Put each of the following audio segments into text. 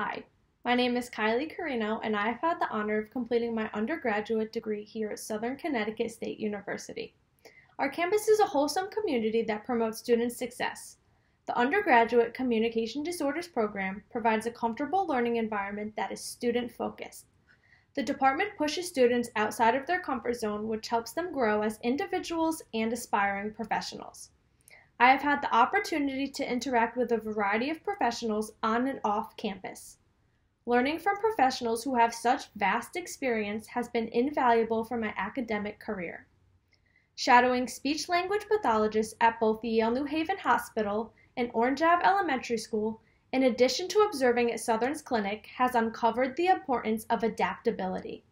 Hi, my name is Kylie Carino, and I have had the honor of completing my undergraduate degree here at Southern Connecticut State University. Our campus is a wholesome community that promotes student success. The undergraduate Communication Disorders program provides a comfortable learning environment that is student focused. The department pushes students outside of their comfort zone, which helps them grow as individuals and aspiring professionals. I have had the opportunity to interact with a variety of professionals on and off campus. Learning from professionals who have such vast experience has been invaluable for my academic career. Shadowing speech language pathologists at both the Yale New Haven Hospital and Orange Ave Elementary School, in addition to observing at Southern's clinic, has uncovered the importance of adaptability.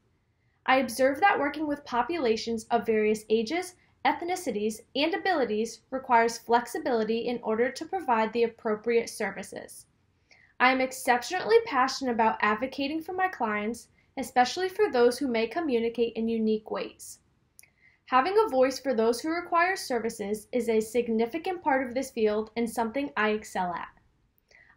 I observed that working with populations of various ages, ethnicities, and abilities requires flexibility in order to provide the appropriate services. I am exceptionally passionate about advocating for my clients, especially for those who may communicate in unique ways. Having a voice for those who require services is a significant part of this field and something I excel at.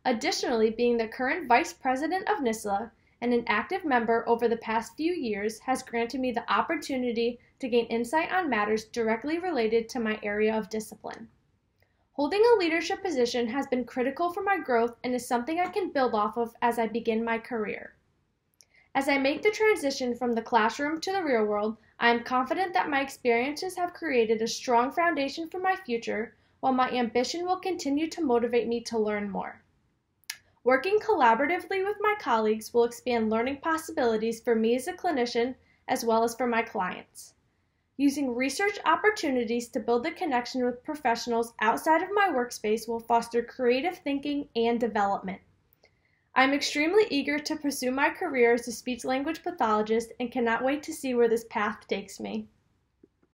Additionally, being the current Vice President of NSSLHA and an active member over the past few years has granted me the opportunity to gain insight on matters directly related to my area of discipline. Holding a leadership position has been critical for my growth and is something I can build off of as I begin my career. As I make the transition from the classroom to the real world, I am confident that my experiences have created a strong foundation for my future, while my ambition will continue to motivate me to learn more. Working collaboratively with my colleagues will expand learning possibilities for me as a clinician as well as for my clients. Using research opportunities to build a connection with professionals outside of my workspace will foster creative thinking and development. I am extremely eager to pursue my career as a speech language pathologist and cannot wait to see where this path takes me.